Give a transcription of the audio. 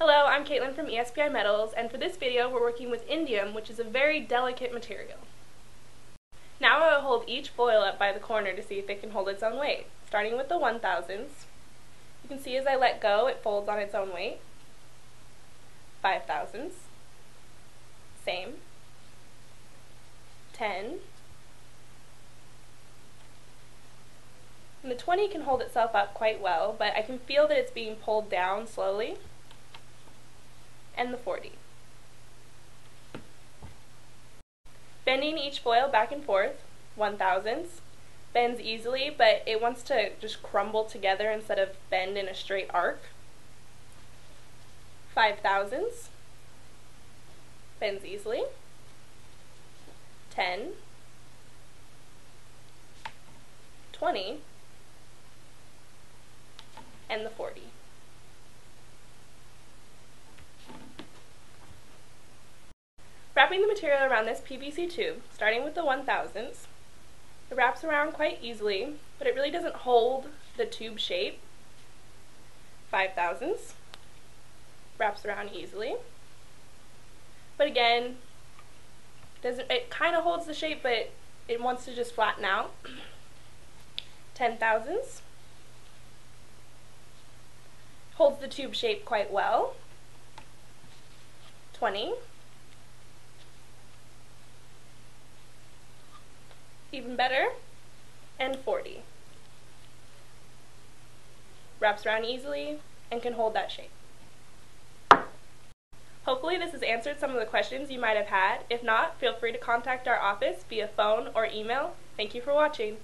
Hello, I'm Caitlin from ESPI Metals, and for this video we're working with indium, which is a very delicate material. Now I will hold each foil up by the corner to see if it can hold its own weight. Starting with the 1000s, you can see as I let go it folds on its own weight. 5000s, same. 10, And the 20 can hold itself up quite well, but I can feel that it's being pulled down slowly. And the 40. Bending each foil back and forth, 1000s, bends easily, but it wants to just crumble together instead of bend in a straight arc. 5000s, bends easily. 10, 20, and the 40. Wrapping the material around this PVC tube, starting with the 1000s, it wraps around quite easily, but it really doesn't hold the tube shape. 5000s, wraps around easily. But again, doesn't it kind of holds the shape, but it wants to just flatten out. 10,000s, holds the tube shape quite well. 20. Even better. And 40. Wraps around easily and can hold that shape. Hopefully this has answered some of the questions you might have had. If not, feel free to contact our office via phone or email. Thank you for watching.